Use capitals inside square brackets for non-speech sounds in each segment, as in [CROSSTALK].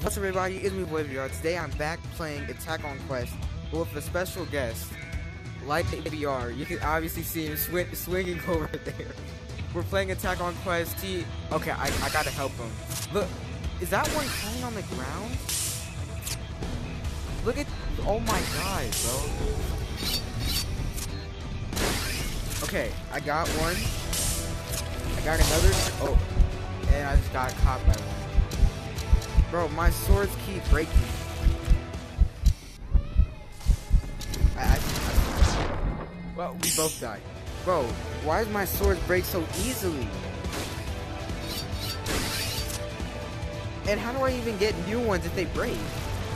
What's up everybody, it's me BoyVR. Today I'm back playing Attack on Quest with a special guest, Light VR. You can obviously see him sw swinging [LAUGHS] over there. We're playing Attack on Quest. T. okay, I, I gotta help him. Look, is that one crawling on the ground? Look at, oh my god, bro. Okay, I got one. I got another, oh, and I just got caught by one. Bro, my swords keep breaking. I, I, I, well, we both died. Bro, why does my swords break so easily? And how do I even get new ones if they break?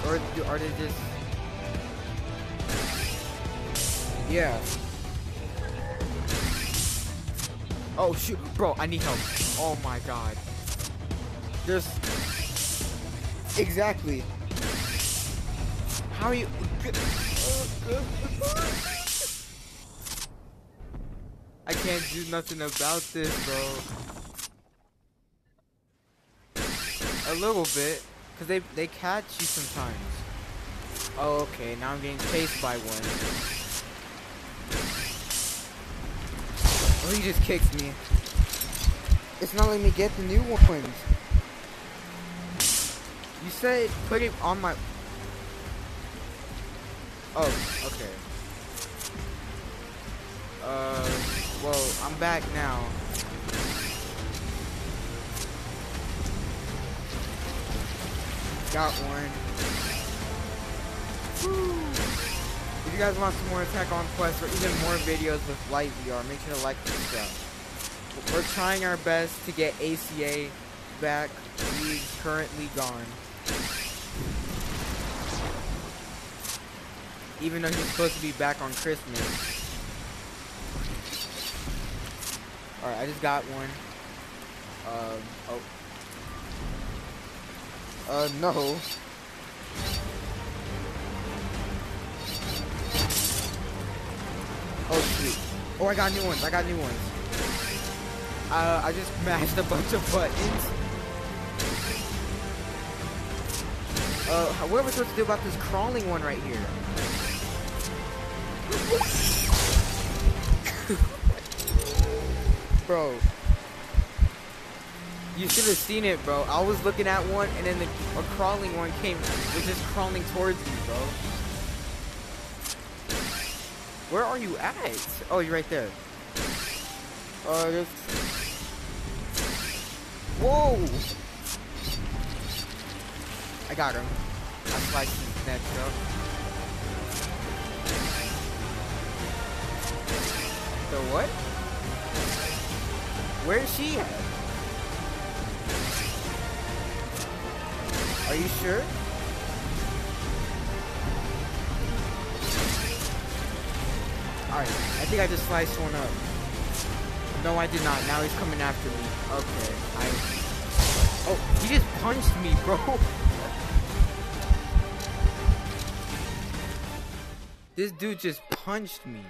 Or are they just... Yeah. Oh shoot, bro, I need help. Oh my god. There's Exactly. How are you? I can't do nothing about this, bro. A little bit, cause they they catch you sometimes. Oh, okay. Now I'm getting chased by one. Oh, he just kicks me. It's not letting me get the new ones. You said put it on my... Oh, okay. Uh, well, I'm back now. Got one. Woo. If you guys want some more Attack on Quest or even more videos with Light VR, make sure to like this subscribe. We're trying our best to get ACA back. He's currently gone. Even though he's supposed to be back on Christmas. Alright, I just got one. Uh, oh. Uh, no. Oh, shoot. Oh, I got new ones. I got new ones. Uh, I just [LAUGHS] mashed a bunch of buttons. Uh, what are we supposed to do about this crawling one right here? Bro. You should have seen it, bro. I was looking at one, and then the, a crawling one came, was just crawling towards me, bro. Where are you at? Oh, you're right there. Uh, there's... Whoa! I got him. I sliced his neck, bro. The what? Where is she at? Are you sure? Alright, I think I just sliced one up. No, I did not. Now he's coming after me. Okay, I... Oh, he just punched me, bro. [LAUGHS] This dude just punched me.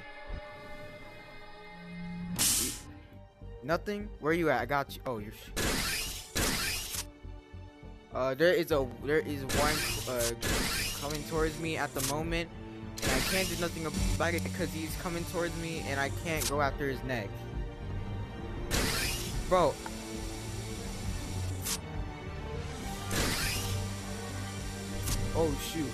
Nothing? Where you at? I got you. Oh, you're. Uh, there is a there is one uh coming towards me at the moment, and I can't do nothing about it because he's coming towards me, and I can't go after his neck. Bro. Oh shoot.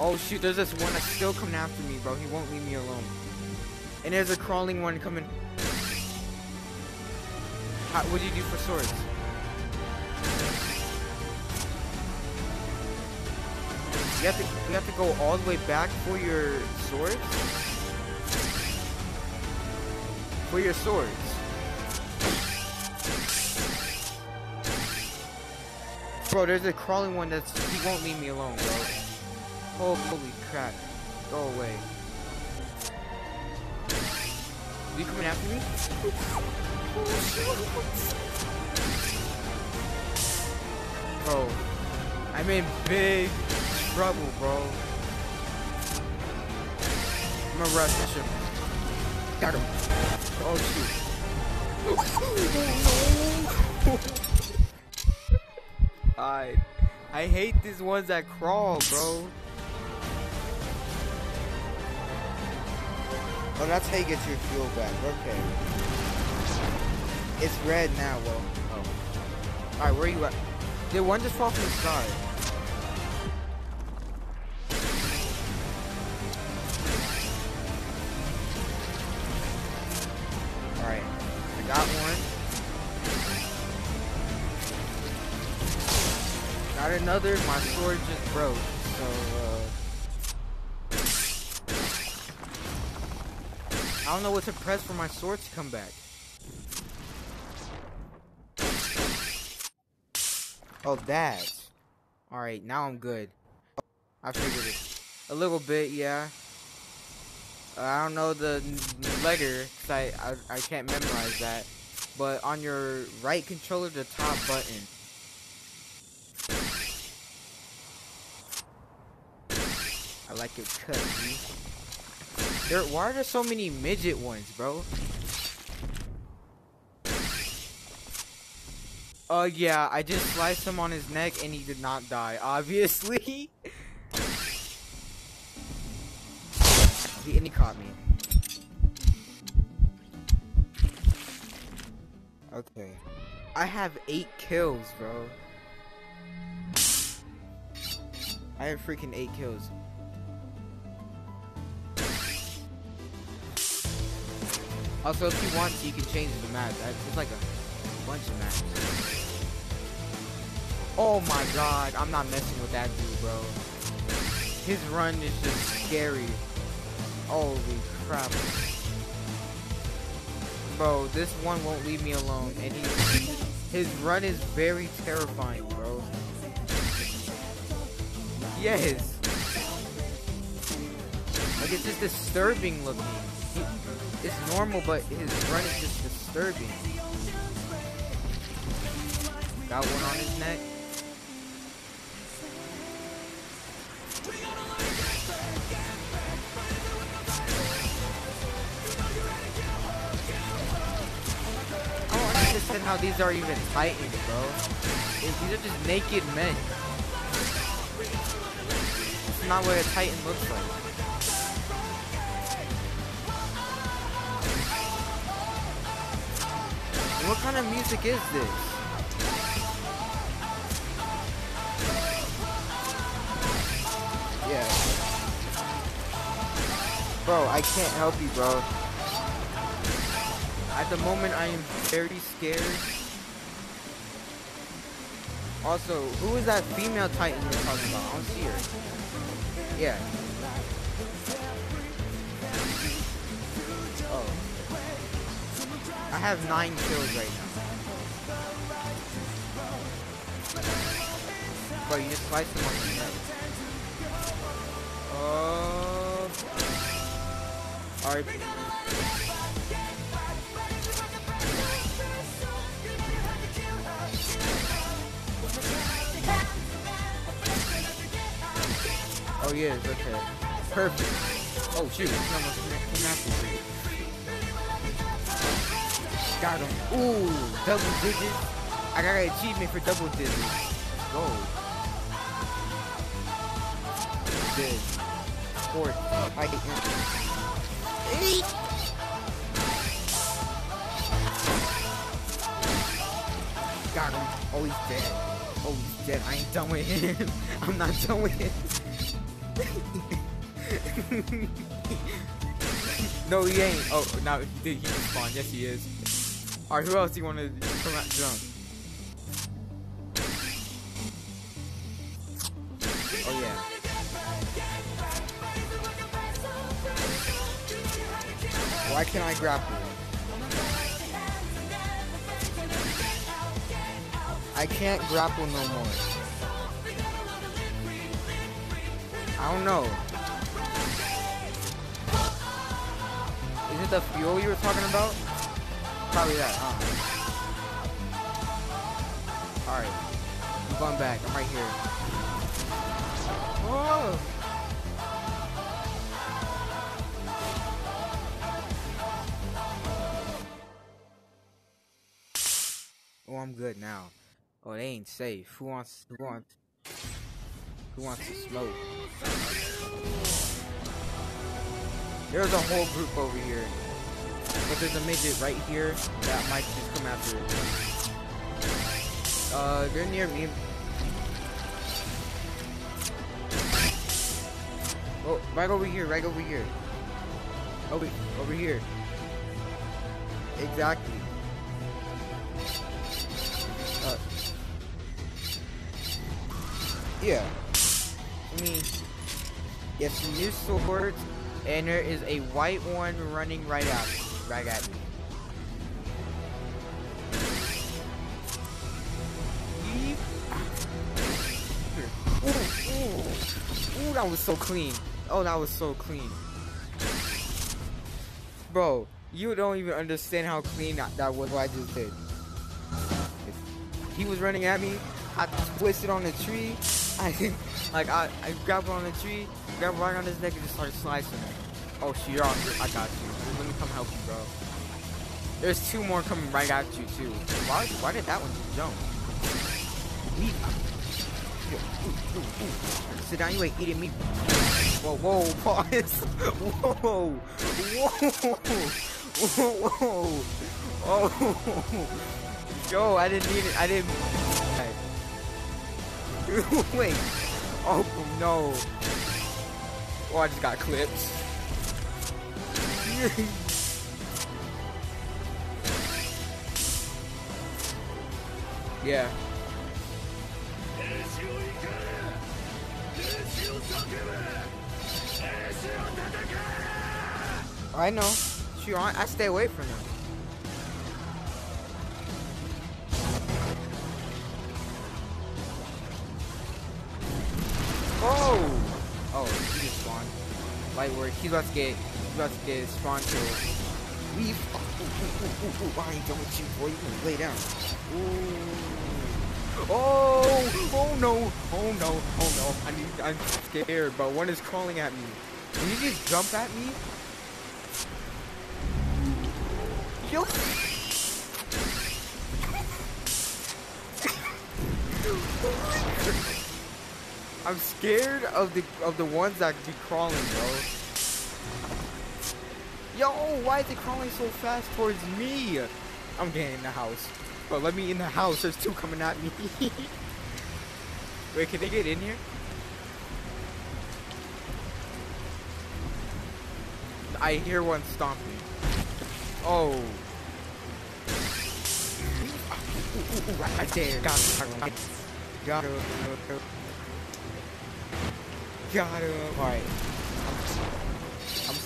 Oh shoot, there's this one that's still coming after me, bro. He won't leave me alone. And there's a crawling one coming. How, what do you do for swords? You have to you have to go all the way back for your swords? For your swords. Bro, there's a crawling one that's he won't leave me alone, bro. Oh, holy crap. Go away. You coming after me? Bro, I'm in big trouble, bro. I'm gonna rush this shit. Got him. Oh, shoot. [LAUGHS] god. I hate these ones that crawl, bro. Oh, that's how you get your fuel back. Okay. It's red now, well. Oh. Alright, where are you at? Did one just fall from the sky? Alright. I got one. Got another. My sword just broke. I don't know what to press for my sword to come back. Oh, that. Alright, now I'm good. I figured it. A little bit, yeah. Uh, I don't know the letter, cause I, I, I can't memorize that. But on your right controller, the top button. I like it cut. There, why are there so many midget ones, bro? Oh uh, yeah, I just sliced him on his neck and he did not die, [LAUGHS] obviously. he, and he caught me. Okay. I have eight kills, bro. I have freaking eight kills. Also, if you want to, you can change the map. It's like a bunch of maps. Oh my god, I'm not messing with that dude, bro. His run is just scary. Holy crap. Bro, this one won't leave me alone, and he, his run is very terrifying, bro. Yes. Like, it's just disturbing looking. It's normal, but his run is just disturbing. Got one on his neck. I don't understand how these are even titans, bro. These are just naked men. It's not what a titan looks like. What kind of music is this? Yeah. Bro, I can't help you, bro. At the moment, I am very scared. Also, who is that female titan you're talking about? I don't see her. Yeah. Have nine kills right now. Bro, you just sliced him on the neck. Oh. Alright. Oh yes, okay. Perfect. Oh shoot, he almost me. Got him. Ooh, double digits. I got an achievement for double digits. Go. Good. Fourth. I him. Eight. Got him. Oh, he's dead. Oh, he's dead. I ain't done with him. [LAUGHS] I'm not done with him. [LAUGHS] no, he ain't. Oh, now he did. He. Yes, he is. Alright, who else do you want to come out jump? Oh yeah. Why can't I grapple? I can't grapple no more. I don't know. Is it the fuel you were talking about? Probably that, huh? Alright. I'm going back. I'm right here. Oh! Oh, I'm good now. Oh, they ain't safe. Who wants? Who wants? Who wants to smoke? There's a whole group over here, but there's a midget right here that might just come after it. Uh, they're near me. Oh, right over here, right over here. Over, over here. Exactly. Uh, Yeah. I mean, some new swords, and there is a white one running right me, right at me. Ooh, ooh, ooh, that was so clean. Oh, that was so clean. Bro, you don't even understand how clean that, that was what I just did. He was running at me, I twisted on the tree, [LAUGHS] I like I, I grabbed on the tree, grabbed right on his neck and just started slicing him. Oh shit. I got you. Me come help you, bro. There's two more coming right at you too. Why why did that one jump? Meat. Sit down, you ain't eating meat. Whoa, whoa, [LAUGHS] pause. Whoa, whoa, whoa, whoa. [LAUGHS] Oh, yo, I didn't need it. I didn't. [LAUGHS] Wait. Oh no. Oh, I just got clipped. Yeah. I know. Sure, I, I stay away from them. Oh! Oh, he just spawned. Light work. He's about to get. He's about to get spawn killed. Leave. Oh, ooh, ooh, ooh, ooh, I ain't done with you, boy. You can lay down. Oh! Oh no! Oh no! Oh no! I need. I'm scared, but one is crawling at me. Can you just jump at me? Yo! I'm scared of the of the ones that be crawling, bro. Yo, why is it crawling so fast towards me? I'm getting in the house. Bro, let me in the house. There's two coming at me. [LAUGHS] Wait, can they get in here? I hear one stomping. Oh. Ooh, ooh, right there. Got him. Got him. Got him. Alright. I'm,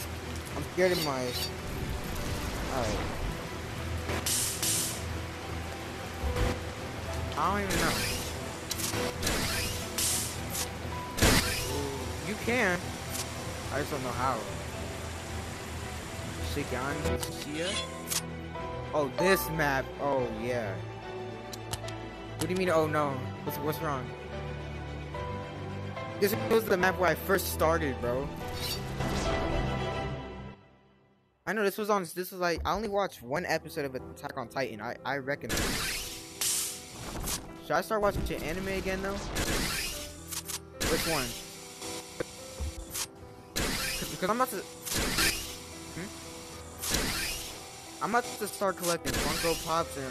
I'm scared of my. Alright. I don't even know. You can. I just don't know how. Shigan Shia? Oh, this map. Oh, yeah. What do you mean, oh no? What's, what's wrong? This was the map where I first started, bro. I know this was on. This was like I only watched one episode of Attack on Titan. I I recognize. Should I start watching anime again though? Which one? Because I'm about to. Hmm? I'm about to start collecting Funko Pops, and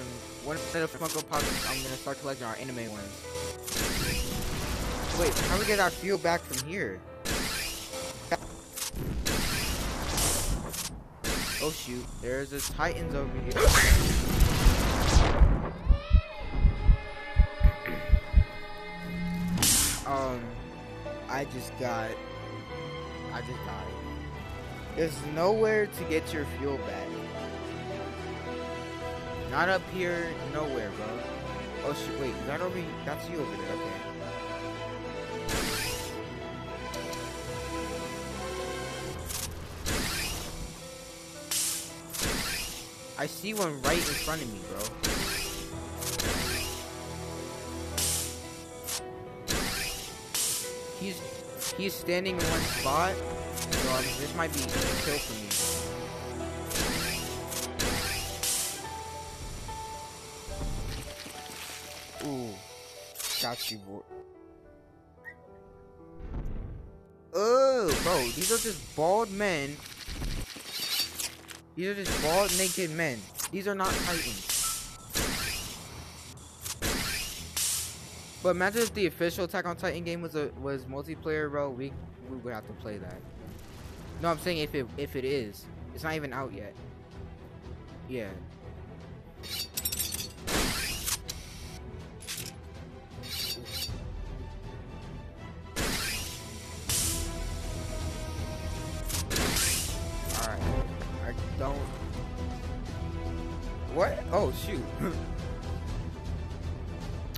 one set of Funko Pops I'm gonna start collecting our anime ones. Wait, how do we get our fuel back from here? Oh shoot, there's a Titans over here. I just got, I just died. There's nowhere to get your fuel back. Not up here, nowhere, bro. Oh shit, wait, that over? That's you over there. Okay. I see one right in front of me, bro. He's standing in one spot, so um, this might be a kill for me. Ooh. Got you, boy. Oh, bro, these are just bald men. These are just bald, naked men. These are not Titans. But imagine if the official Attack on Titan game was a was multiplayer, bro. We we would have to play that. No, I'm saying if it if it is, it's not even out yet. Yeah. Alright. I don't. What? Oh, shoot. [LAUGHS]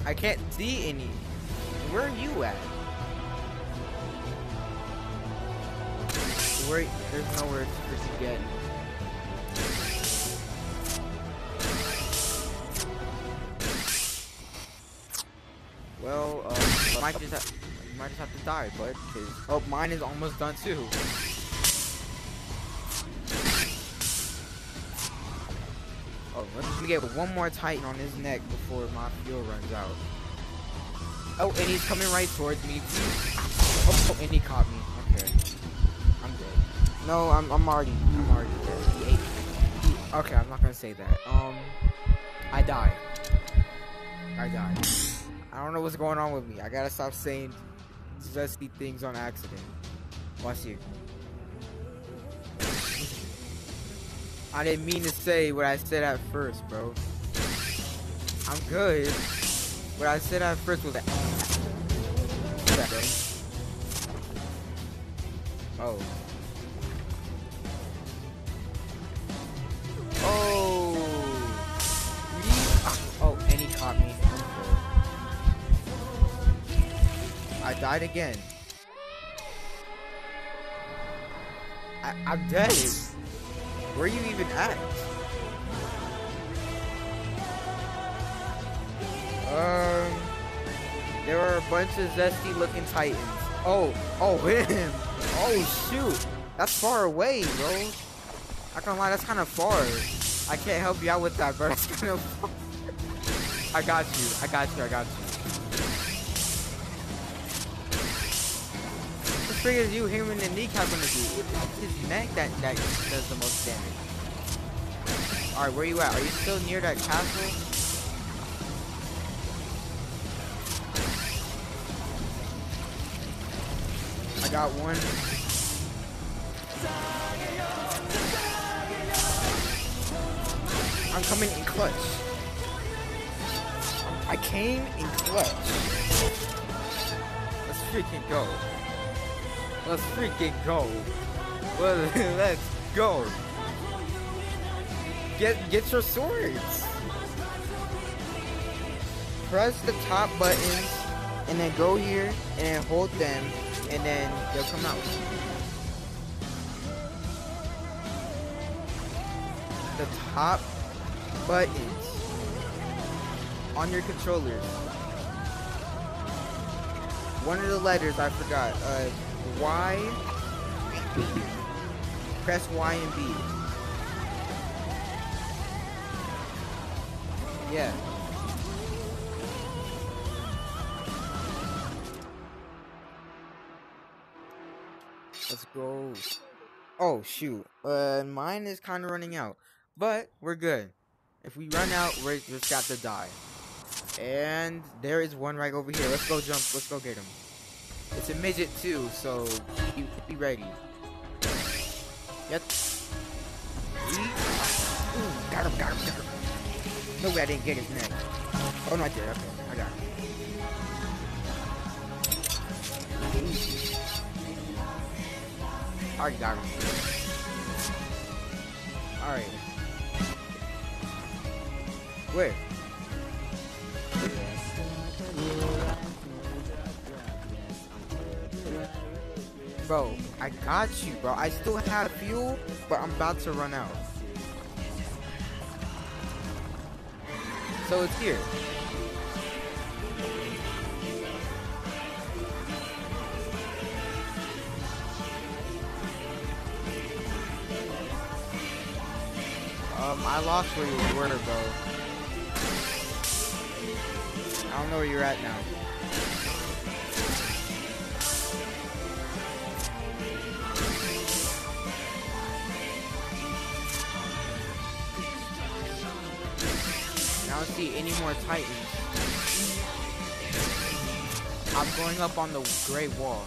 I can't see any. Where are you at? Where? There's nowhere to get. Well, uh, might just have, might just have to die, but oh, mine is almost done too. Let's get one more Titan on his neck before my fuel runs out. Oh, and he's coming right towards me. Oh, and he caught me. Okay. I'm dead. No, I'm, I'm already, I'm already dead. He ate me. Okay, I'm not gonna say that. Um, I died. I died. I don't know what's going on with me. I gotta stop saying zesty things on accident. Watch you. I didn't mean to say what I said at first, bro. I'm good. What I said at first was that. Oh. Oh. Oh, and he caught me. I died again. I, I'm dead. Where are you even at? Um, there are a bunch of zesty looking titans. Oh, oh, [LAUGHS] him. Oh, shoot. That's far away, bro. I can't lie, that's kind of far. I can't help you out with that, bro. [LAUGHS] I got you. I got you. I got you. Is you, and the kneecap gonna do? His neck that, that does the most damage. Alright, where you at? Are you still near that castle? I got one. I'm coming in clutch. I came in clutch. Let's freaking go. Let's freaking go. Well, [LAUGHS] Let's go. Get get your swords. Press the top buttons and then go here and then hold them and then they'll come out. The top buttons on your controllers. One of the letters I forgot. Uh, Y. B. Press Y and B. Yeah. Let's go. Oh shoot. Uh, mine is kind of running out, but we're good. If we run out, we just got to die. And there is one right over here. Let's go jump. Let's go get him. It's a midget too, so be, be ready. Yep. Ooh, got him, got him, got him. No way I didn't get his neck. Oh no, I did. Okay, I got him. Already got him. Alright. Where? Bro, I got you, bro. I still have fuel, but I'm about to run out. So it's here. Um, I lost where you were, bro. I don't know where you're at now. Don't see any more titans. I'm going up on the gray wall.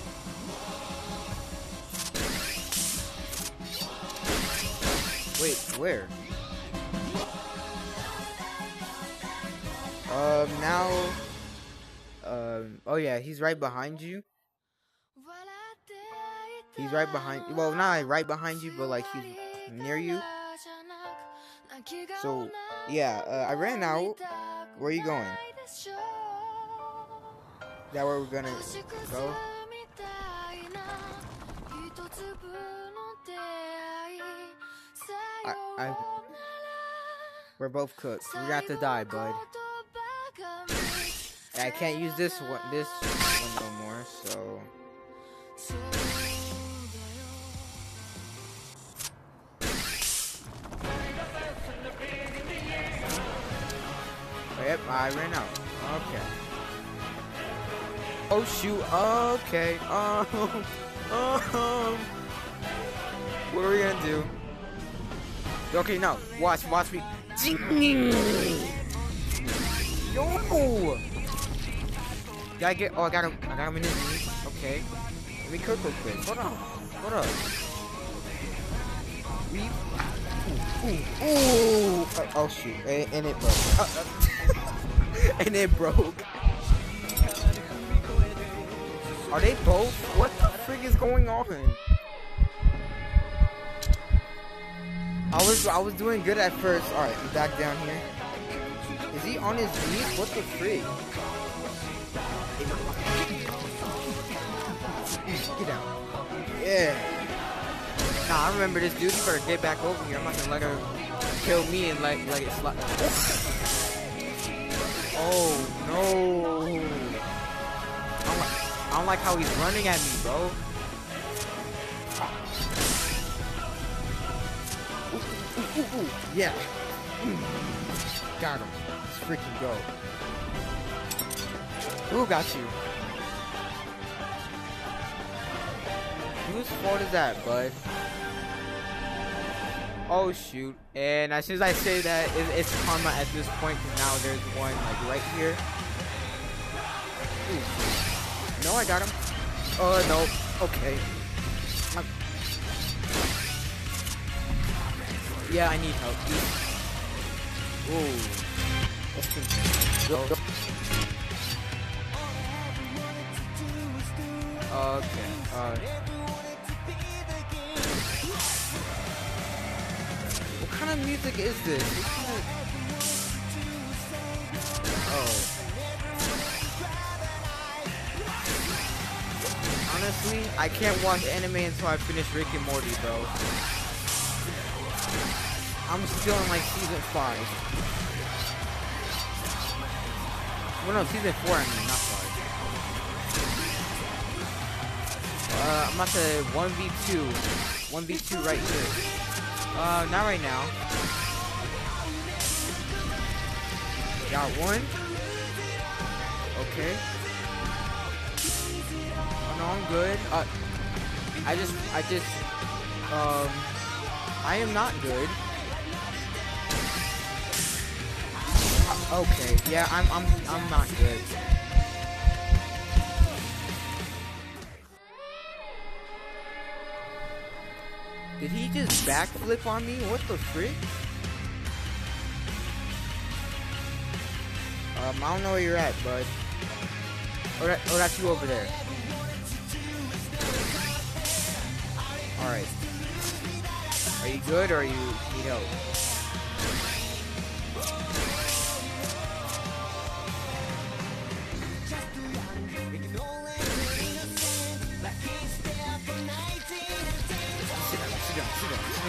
Wait, where? Um, now... Um, oh yeah, he's right behind you. He's right behind, well, not right behind you, but like he's near you. So, yeah, uh, I ran out. Where are you going? Is that where we're gonna go? I, I, we're both cooked. We got to die, bud. I can't use this one, this one no more, so. Yep, I ran out. Okay. Oh shoot. Okay. Um. [LAUGHS] Um. What are we gonna do? Okay, no. Watch. Watch me. Yo. Gotta get. Oh, I got him. I got him in his knee. Okay. Let me cook real quick. Hold on. Hold up. We. Ooh. Ooh. ooh. Uh, oh shoot. And, and it broke. Uh, uh. [LAUGHS] and it broke. Are they both? What the frig is going on? I was I was doing good at first. All right, back down here. Is he on his knees? What the frig? [LAUGHS] Get out. Yeah. Nah, I remember this dude. You better get back over here. I'm not gonna let her kill me and let let it slide. [LAUGHS] Oh no! I don't, like, how he's running at me, bro. Ooh, ooh, ooh, yeah. Got him. Let's freaking go. Who got you? Whose fault is that, bud? Oh shoot! And as soon as I say that, it, it's karma at this point. Cause now there's one like right here. Ooh. No, I got him. Oh no. Okay. I'm... Yeah, I need help. Ooh. Okay. Uh. Kind of music is this? Oh. Honestly, I can't watch anime until I finish Rick and Morty, bro. I'm still in like season 5. Well, no, season 4, I mean, not 5. Uh, I'm about to 1v2. 1v2 right here. Uh, not right now. Got one. Okay. Oh, no, I'm good. Uh, I just, I just, um, I am not good. Uh, okay, yeah, I'm, I'm, I'm not good. Did he just backflip on me? What the frick? Um, I don't know where you're at, bud. Oh, oh that's you over there. Alright. Are you good or are you need help? Oh.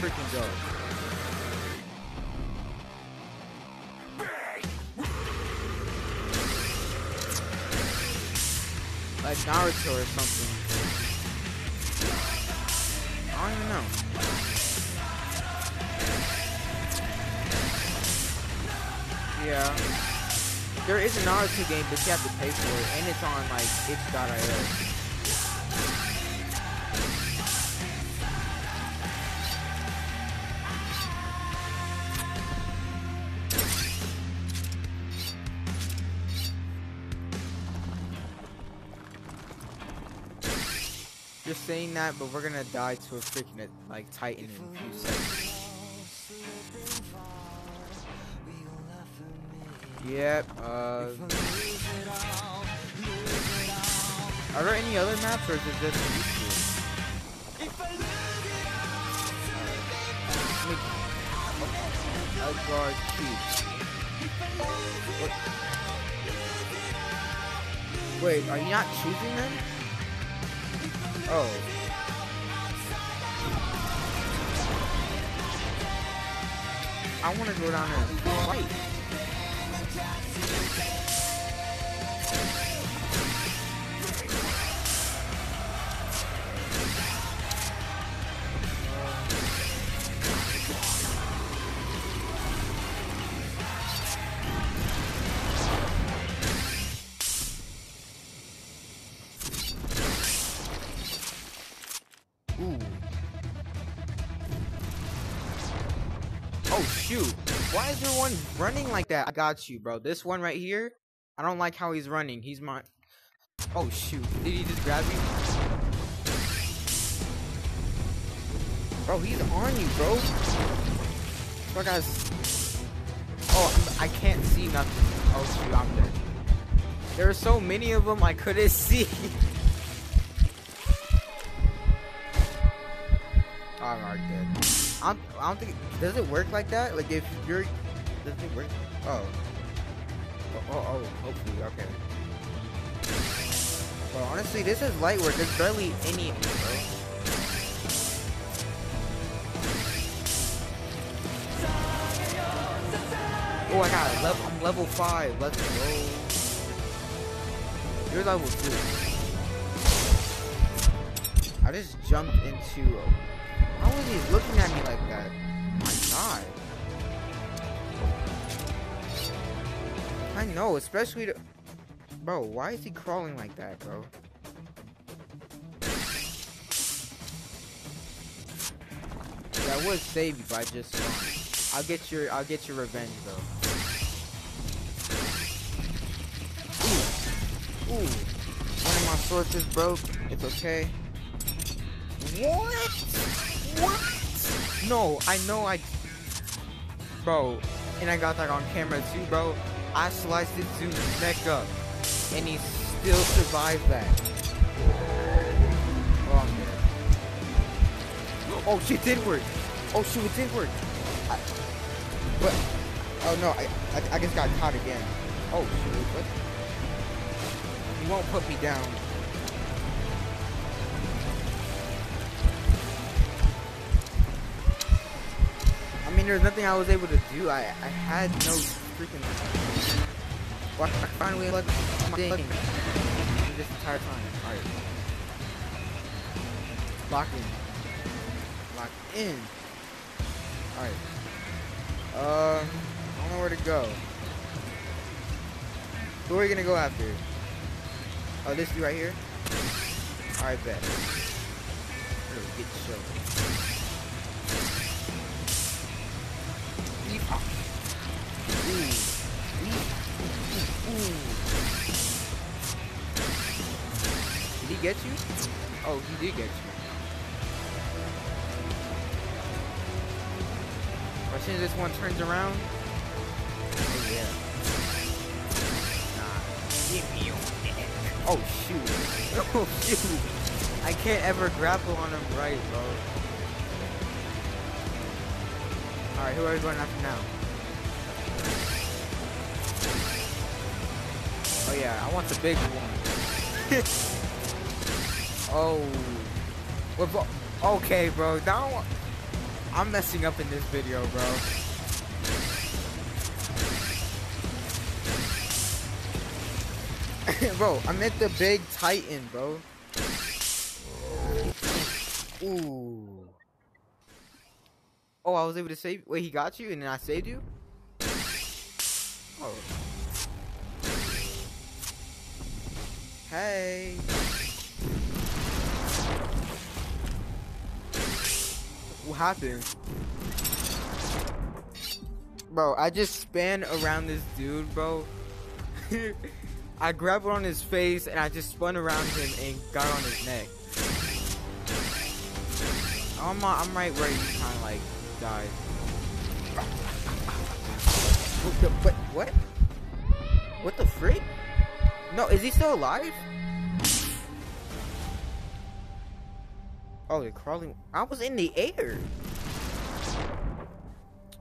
Freaking go. Like Naruto or something. I don't even know. Yeah. There is an Naruto game, but you have to pay for it, and it's on like itch.io. saying that, but we're gonna die to a freaking like Titan in a few seconds. Yep. Uh, are there any other maps, or is it just these two? Guard Wait, are you not choosing them? Oh. I want to go down there and fight. That? I got you, bro. This one right here, I don't like how he's running. He's my Oh shoot. Did he just grab me? Bro, he's on you, bro. Bro, guys. Oh, I can't see nothing. Oh shoot, I'm dead. There are so many of them I couldn't [LAUGHS] see. I'm already dead. I don't, I don't think. Does it work like that? Like if you're. Does it work? Oh. Oh, oh, oh hopefully, okay. Well, honestly, this is light work. There's barely any. Oh, I got it. Level, I'm level 5. Let's go. You're level 2. I just jumped into... How is he looking at me like that? I know, especially. Bro, why is he crawling like that, bro? I would save you, I just. I'll get your I'll get your revenge though. Ooh. Ooh. One of my sources broke. It's okay. What? What? No, I know I Bro, and I got that on camera too, bro. I sliced it Zeus neck up. And he still survived that. Oh. Oh shit, did work. Oh shoot, it did work. I, but oh no, I, I I just got caught again. Oh shoot, what? He won't put me down. I mean, there's nothing I was able to do. I I had no freaking. Why I finally let my thing this entire time. Alright. Lock in. Lock in. Alright. Um, I don't know where to go. Who are we gonna go after? Oh, this dude right here? Alright, bet. Get the show? Get you? Oh, he did get you. As soon as this one turns around. Oh yeah. Nah. Give me your neck. Oh shoot. [LAUGHS] Oh shoot. I can't ever grapple on him right, bro. Alright, who are we going after now? Oh yeah, I want the big one. [LAUGHS] oh. What, bro? Okay, bro. Now I'm messing up in this video, bro. [LAUGHS] bro, I'm at the big titan, bro. Ooh. Oh, I was able to save. Wait, he got you, and then I saved you. Oh. Hey. What happened? Bro, I just spun around this dude, bro. [LAUGHS] I grabbed on his face and I just spun around him and got on his neck. I'm, uh, I'm right where he kind of like died. What the, what? What the frick? No, is he still alive? Oh, they're crawling. I was in the air.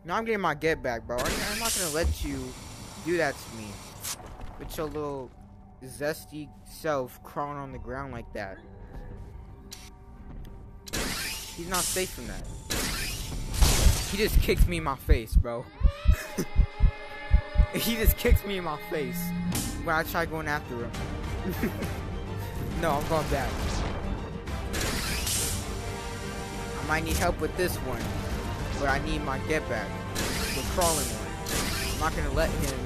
Now I'm getting my get back, bro. I'm not gonna let you do that to me. With your little zesty self crawling on the ground like that. He's not safe from that. He just kicked me in my face, bro. [LAUGHS] he just kicked me in my face when I tried going after him. [LAUGHS] no, I'm going back. I might need help with this one, but I need my get back. The crawling one. I'm not gonna let him.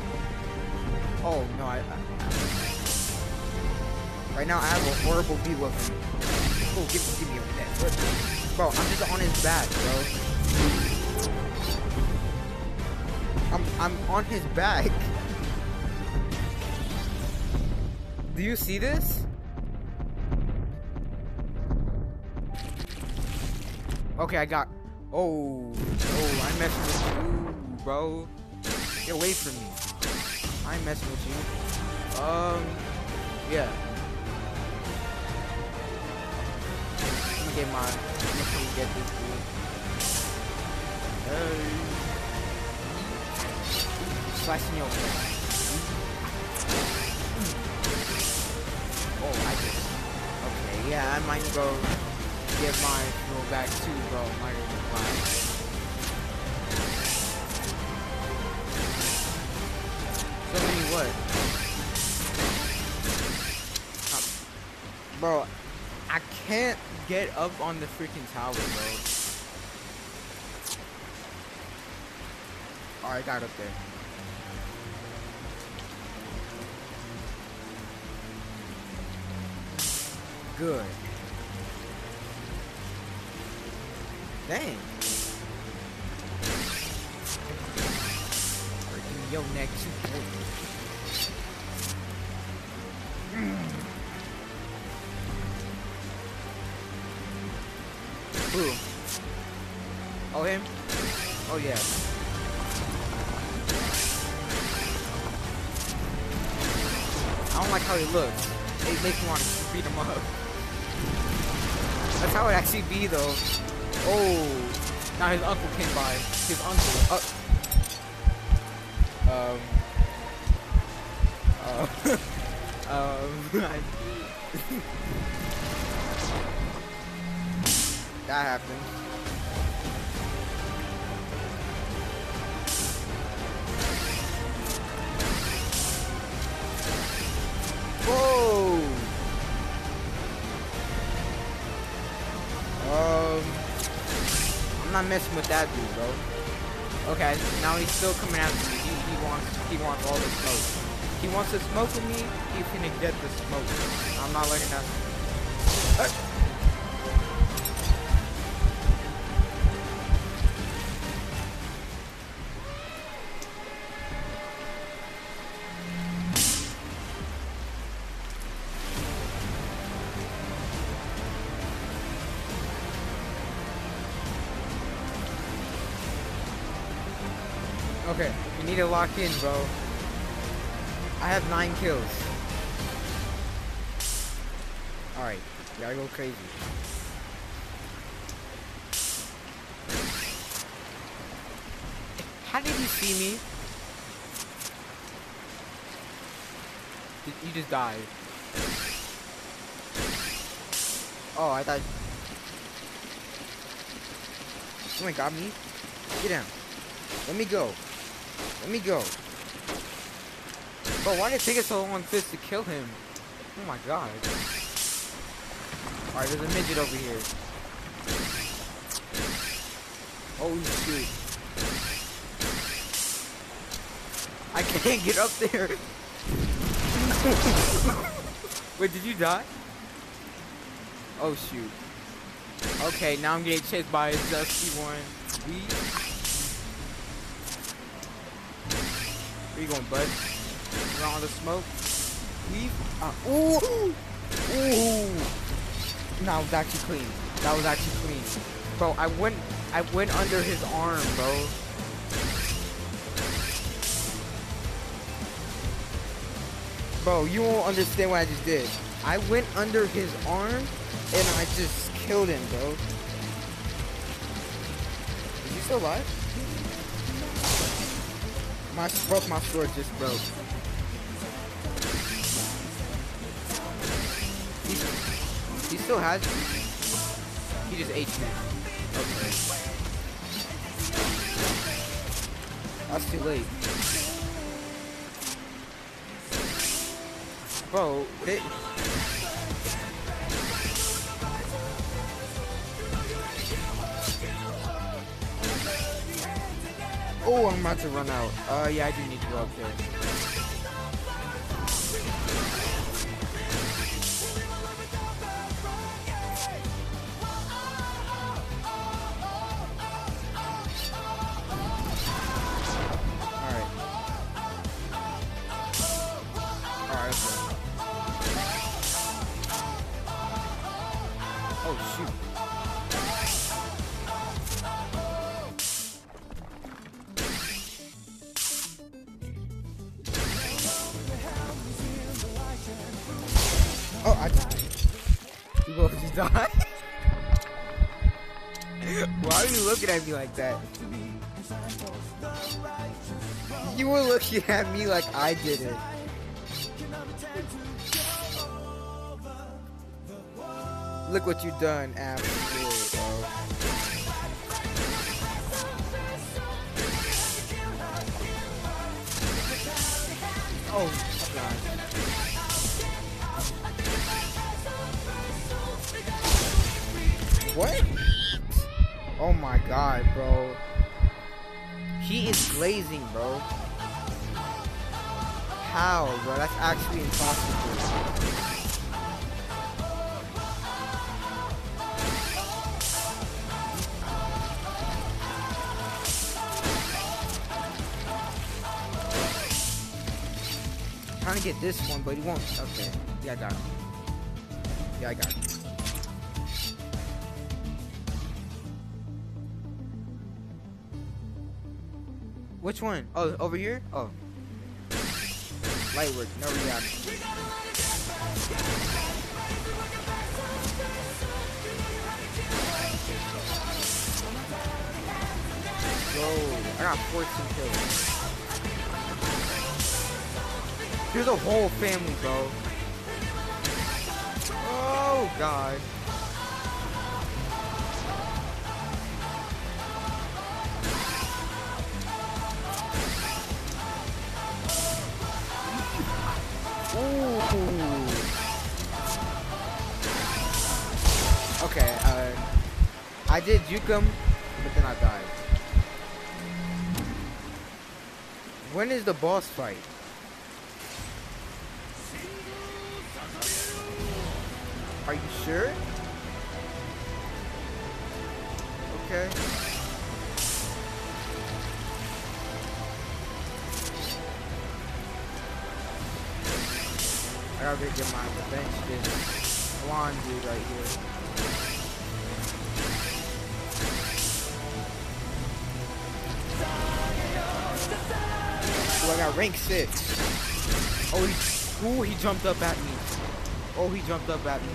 Oh no, I. I. Right now I have a horrible view of him. Oh, give, give me a that. Bro, I'm just on his back, bro. I'm I'm on his back. [LAUGHS] Do you see this? Okay, I got. Oh, oh, I'm messing with you, bro. Get away from me. I'm messing with you. Um, yeah. Let me get my. Let me get this dude. Hey. Slicing your face. Oh, I just. Okay, yeah, I might go get mine go back too, bro. Might go fine. So many what? Bro, I can't get up on the freaking tower, bro. Alright, got up there. Good. Dang. Breaking your neck. Who? Oh, him? Oh, yeah. I don't like how he looks. It makes me want to beat him up. That's how it actually be, though. Oh, now his uncle came by. His uncle. Uh, um. Uh, [LAUGHS] um. [LAUGHS] that happened. Whoa! Not messing with that dude, bro. Okay, now he's still coming after me. He, he wants, he wants all the smoke. He wants to smoke with me. He's gonna get the smoke. I'm not letting that. Lock in, bro. I have nine kills. Alright, gotta go crazy. How did you see me? You just died. Oh, I thought... Oh my god, me? Get down. Let me go. Let me go. Bro, why did it take us so long for to kill him? Oh my god. Alright, there's a midget over here. Oh shoot. I can't get up there. [LAUGHS] Wait, did you die? Oh shoot. Okay, now I'm getting chased by a dusty one. We. You going, bud? Around the smoke. We. Uh, ooh. Ooh. That was actually clean. That was actually clean. Bro, I went. I went under his arm, bro. Bro, you won't understand what I just did. I went under his arm and I just killed him, bro. Is he still alive? My broke my sword just broke. He, he still has It. He just ate you. Okay. That's too late. Bro, they... Oh, I'm about to run out. Uh, yeah, I do need to go up there. Die? [LAUGHS] Why are you looking at me like that? You were looking at me like I did it. Look what you done after. Oh, God. What? Oh my god, bro. He is glazing, bro. How, bro? That's actually impossible. trying to get this one, but he won't. Okay. Yeah, I got it. Yeah, I got it. Which one? Oh, over here? Oh. Light work, no reaction. Whoa, I got 14 kills. There's a whole family, bro. Oh, God. Okay, uh, I did juke him, but then I died. When is the boss fight? Are you sure? Okay. I gotta get my revenge this blonde dude right here. Oh, I got rank 6. Oh, he, ooh, he jumped up at me. Oh, he jumped up at me.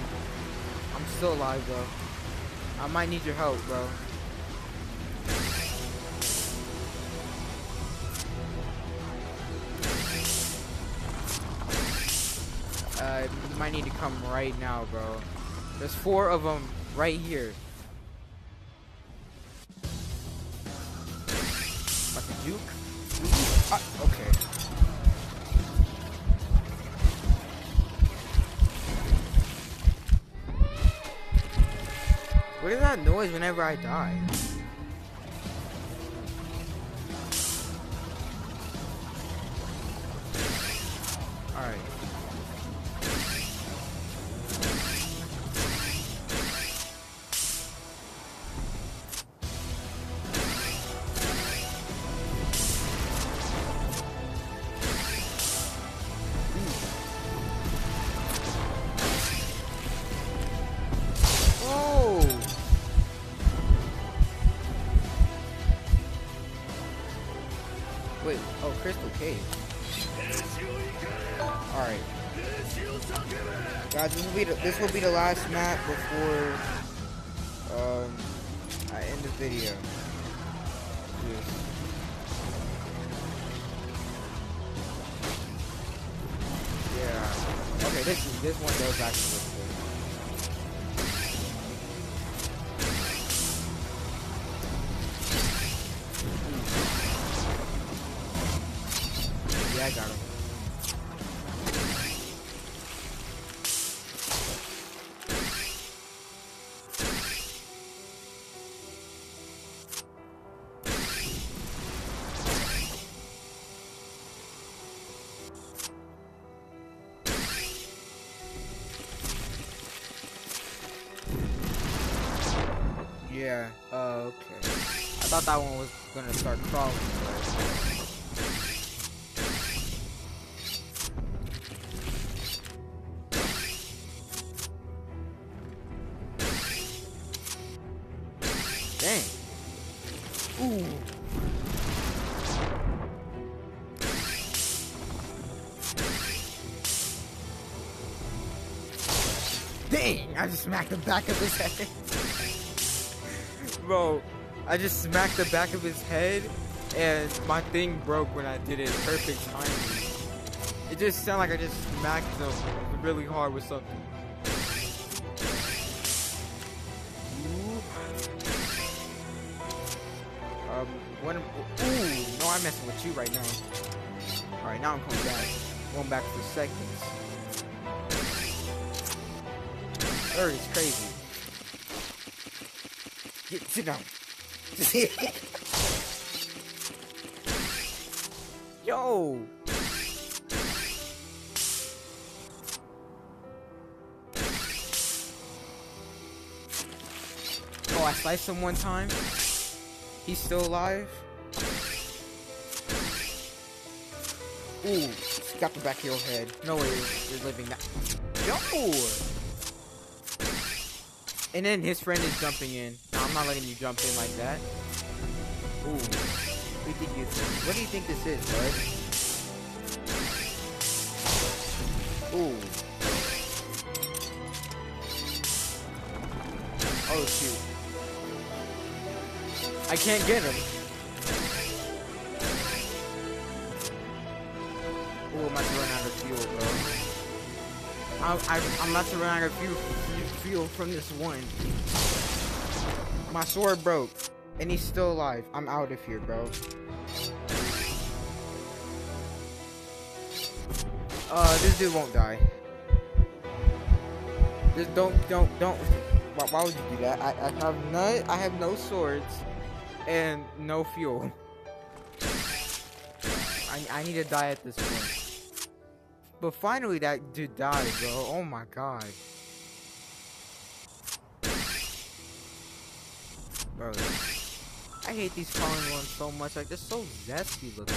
I'm still alive, though. I might need your help, bro. Might need to come right now, bro. There's four of them right here. Like a juke? Ah, okay. What is that noise whenever I die? Cave. Alright. Guys, this will be the, this will be the last map before um I end the video. Yes. Yeah. Okay, this this one does actually I just smacked the back of his head. [LAUGHS] Bro, I just smacked the back of his head and my thing broke when I did it. Perfect timing. It just sounded like I just smacked him really hard with something. Um, when, ooh, no, I'm messing with you right now. Alright, now I'm coming back. Going back for seconds. Earth is crazy. Get, sit down. [LAUGHS] Yo! Oh, I sliced him one time. He's still alive. Ooh, got the back of your head. No way, you're living that. Yo! And then his friend is jumping in. No, I'm not letting you jump in like that. Ooh. What do you think? What do you think this is, bud? Ooh. Oh shoot. I can't get him. Ooh, I'm about to run out of fuel, bro. I, I, I'm about to run out of fuel, fuel from this one. My sword broke, and he's still alive. I'm out of here, bro. Uh, this dude won't die. Just don't, don't, don't. Why, why would you do that? I, I have no, I have no swords, and no fuel. I, I need to die at this point. But finally that dude died, bro. Oh my god. Bro. I hate these crawling ones so much. Like, they're so zesty looking.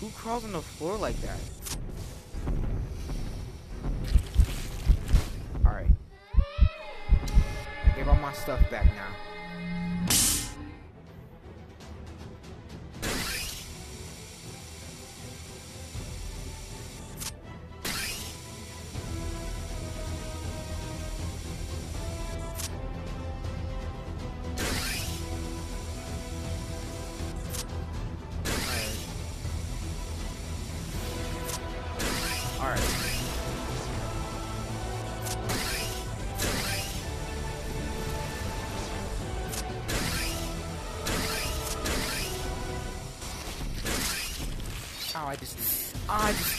Who crawls on the floor like that? Alright. I give all my stuff back now.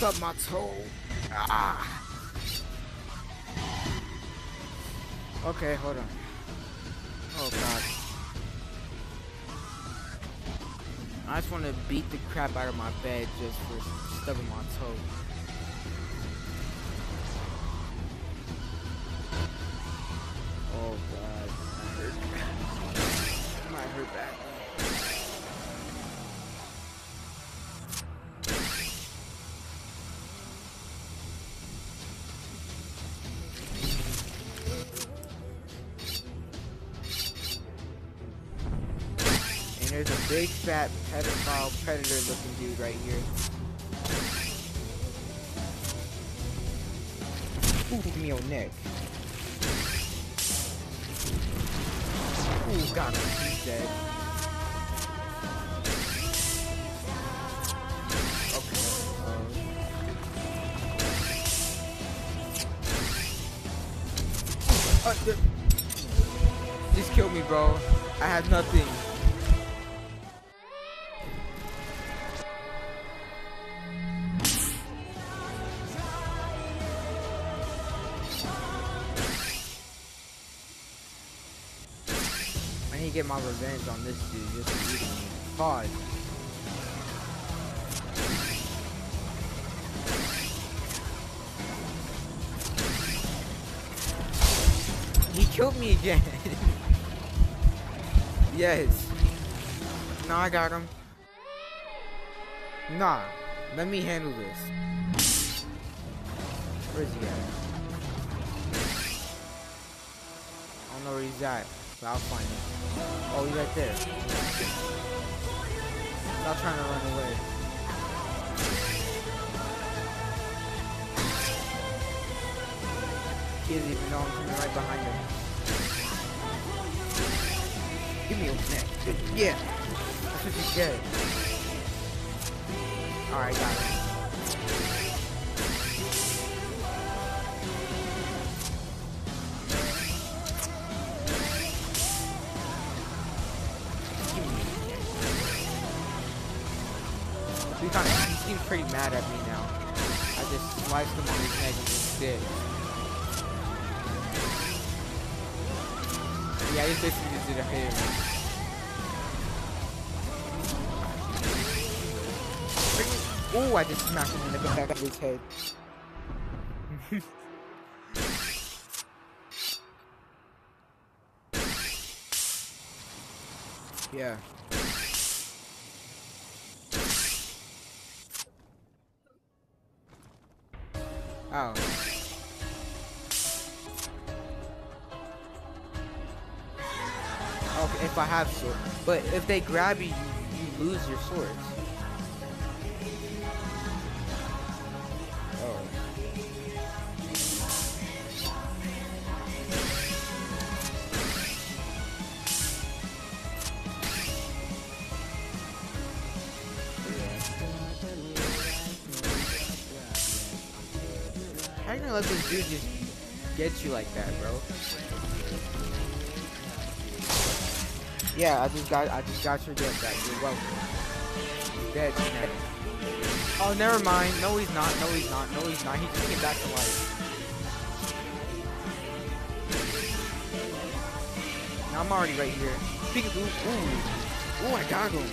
Stubbed my toe. Ah. Okay, hold on. Oh god. I just want to beat the crap out of my bed just for stubbing my toe. Right here. Ooh, give me your neck. Ooh, got him. He's dead. Okay. Uh, uh, just killed me, bro. I have nothing. Revenge on this dude just for eating me. Pause. He killed me again. [LAUGHS] yes. Nah, I got him. Nah, let me handle this. Where's he at? I don't know where he's at, but I'll find him. Oh, he's right there. Stop trying to run away. He doesn't even know I'm coming right behind him. Give me a neck. Yeah. That's what you get. Alright, got it. Pretty mad at me now. I just sliced him on his with this stick. Yeah, just basically just did a hit. Ooh, I just smacked him in the back of his head. [LAUGHS] yeah. Oh. Okay, if I have sword. But if they grab you, you, you lose your swords. How you gonna let this dude just get you like that, bro? Yeah, I just got I just got your death back. You're welcome. Dead. Oh, never mind. No, he's not. No, he's not. No, he's not. He just came back to life. Now I'm already right here. Speaking ooh, ooh, ooh, I got him.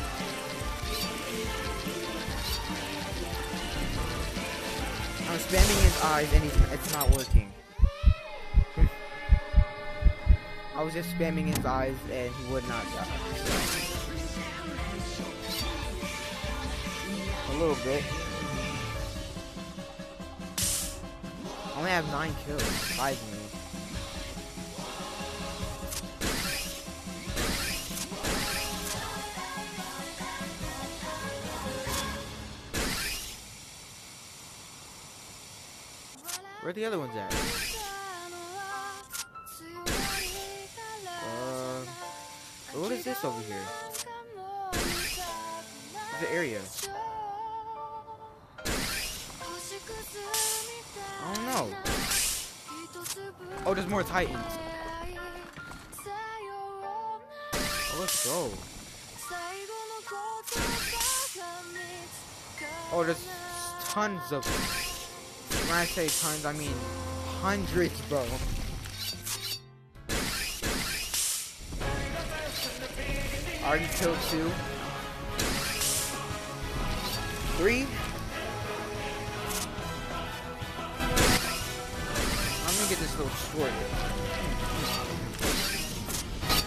Spamming his eyes and he's, it's not working. I was just spamming his eyes and he would not die. A little bit. I only have nine kills, surprisingly. Where the other ones at? Uh, what is this over here? The area. I don't know. Oh, there's more titans. Oh, let's go. Oh, there's tons of them. When I say tons, I mean hundreds, bro. Already killed two. Three. I'm gonna get this little short.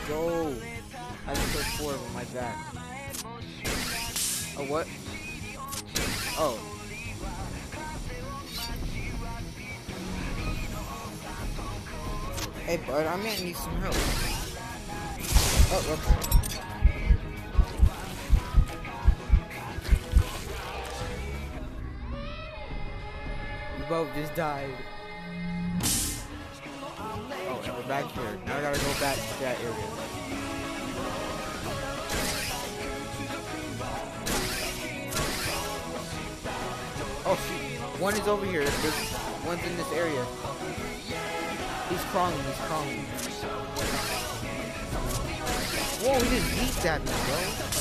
Go. I just killed four of them like that. Oh, what? Oh. Hey, bud, I might need some help. Oh, okay. The boat just died. Oh, and we're back here. Now I gotta go back to that area. Oh shoot. One is over here. There's one's in this area. Crawling, he's crawling. Whoa, he just leaped at me, bro.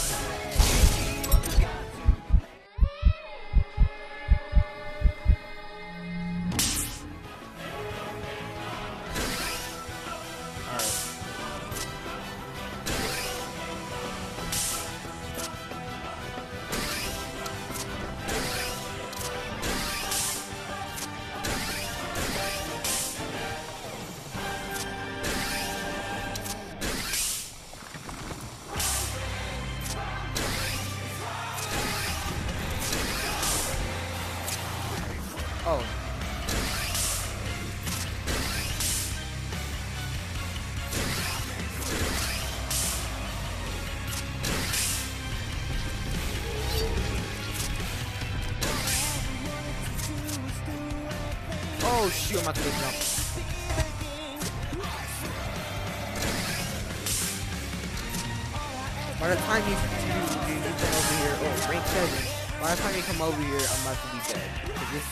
About to get. By the time you, you, you, come over here, oh, rank 7. By the time you come over here, I'm about to be dead. Cause this,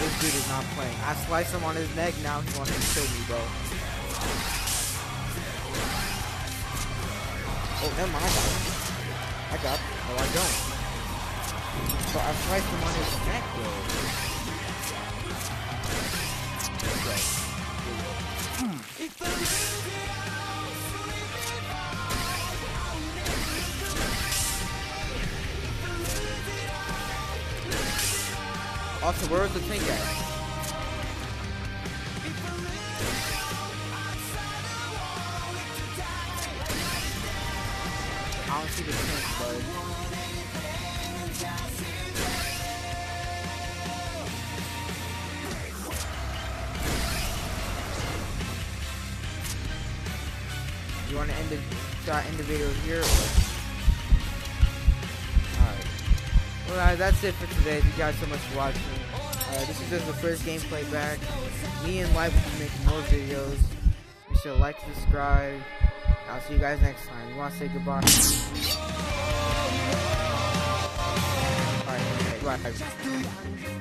this dude is not playing. I sliced him on his neck, now he wants to kill me, bro. Oh, never mind, I got him. I got him. No, I don't. So I sliced him on his neck, bro. Also, where the tank at? That's it for today. Thank you guys so much for watching. Uh, this is just the first gameplay back. Me and Light will be making more videos. Be sure to like, subscribe. I'll see you guys next time. You want to say goodbye? Alright, okay, bye.